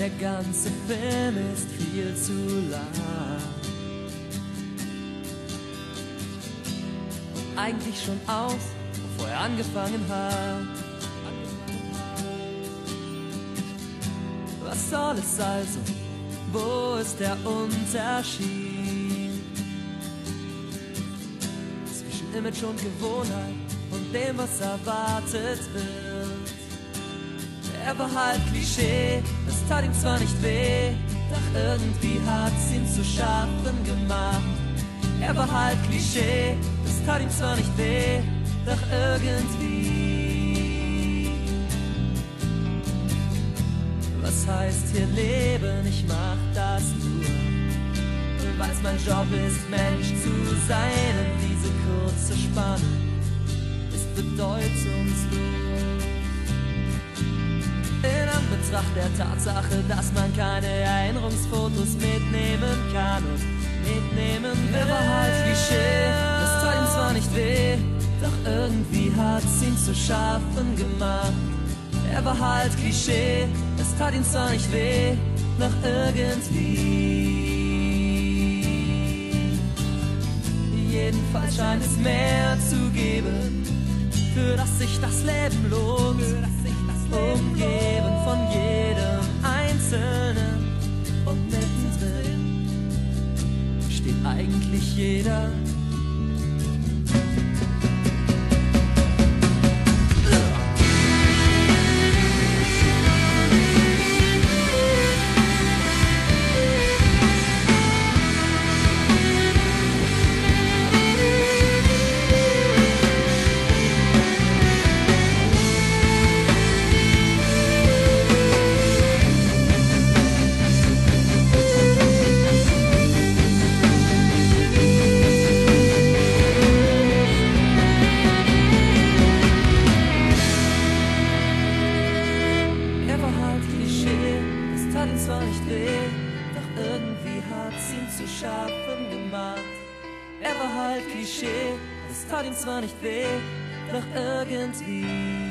Der ganze Film ist viel zu lang. Und eigentlich schon aus, bevor er angefangen hat. Was soll es also? Wo ist der Unterschied? Zwischen Image und Gewohnheit und dem, was erwartet wird. Er war halt Klischee, das tat ihm zwar nicht weh, doch irgendwie hat's ihm zu schaffen gemacht. Er war halt Klischee, das tat ihm zwar nicht weh, doch irgendwie. Was heißt hier leben? Ich mach das nur, weil's mein Job ist, Mensch zu sein. Und diese kurze Spanne ist bedeutungslos. Anbetracht der Tatsache, dass man keine Erinnerungsfotos mitnehmen kann und mitnehmen will. Er war halt Klischee, das tat ihm zwar nicht weh, doch irgendwie hat's ihn zu schaffen gemacht. Er war halt Klischee, es tat ihm zwar nicht weh, doch irgendwie. Jedenfalls scheint es mehr zu geben, für das sich das Leben lohnt. Eigentlich jeder. Tat ihm zwar nicht weh, doch irgendwie hat's ihm zu schaffen gemacht. Er war halt Klischee, es tat ihm zwar nicht weh, doch irgendwie.